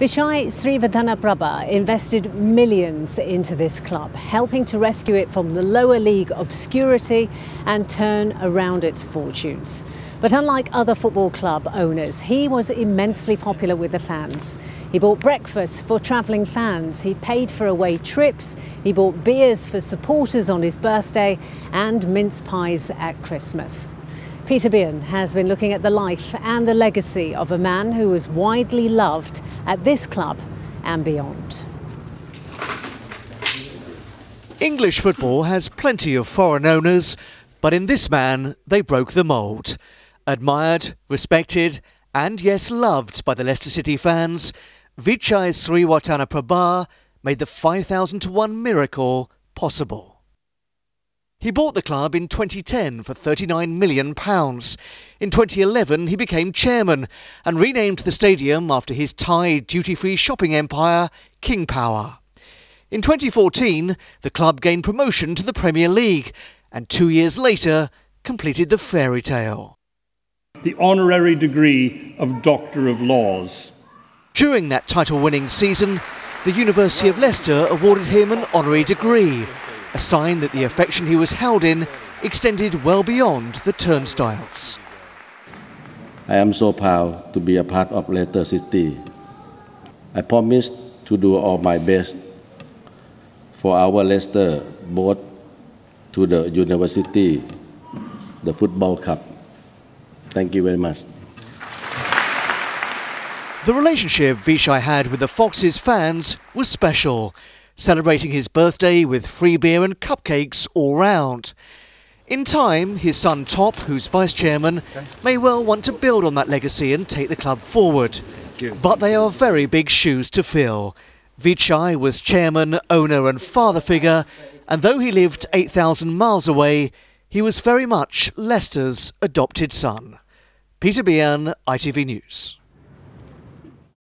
Vichai Srivaddhanaprabha invested millions into this club, helping to rescue it from the lower league obscurity and turn around its fortunes. But unlike other football club owners, he was immensely popular with the fans. He bought breakfast for travelling fans, he paid for away trips, he bought beers for supporters on his birthday, and mince pies at Christmas. Peter Behan has been looking at the life and the legacy of a man who was widely loved at this club and beyond. English football has plenty of foreign owners, but in this man they broke the mould. Admired, respected, and yes, loved by the Leicester City fans, Vichai Srivaddhanaprabha made the 5,000 to 1 miracle possible. He bought the club in 2010 for £39 million. In 2011, he became chairman and renamed the stadium after his Thai duty free shopping empire, King Power. In 2014, the club gained promotion to the Premier League and two years later completed the fairy tale. The honorary degree of Doctor of Laws. During that title winning season, the University of Leicester awarded him an honorary degree a sign that the affection he was held in extended well beyond the turnstiles. I am so proud to be a part of Leicester City. I promise to do all my best for our Leicester, both to the university, the football club. Thank you very much. The relationship Vichai had with the Foxes fans was special celebrating his birthday with free beer and cupcakes all round. In time, his son Top, who's vice chairman, may well want to build on that legacy and take the club forward. But they are very big shoes to fill. Vichai was chairman, owner and father figure, and though he lived 8,000 miles away, he was very much Leicester's adopted son. Peter Behan, ITV News.